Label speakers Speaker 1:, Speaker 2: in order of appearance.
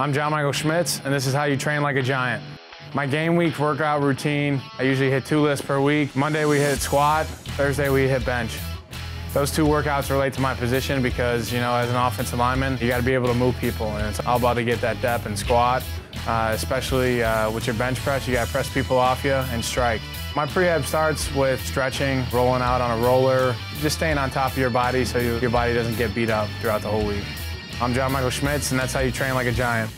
Speaker 1: I'm John Michael Schmitz, and this is how you train like a giant. My game week workout routine, I usually hit two lifts per week. Monday we hit squat, Thursday we hit bench. Those two workouts relate to my position because, you know, as an offensive lineman, you got to be able to move people, and it's all about to get that depth and squat, uh, especially uh, with your bench press. You got to press people off you and strike. My prehab starts with stretching, rolling out on a roller, just staying on top of your body so you, your body doesn't get beat up throughout the whole week. I'm John Michael Schmitz, and that's how you train like a giant.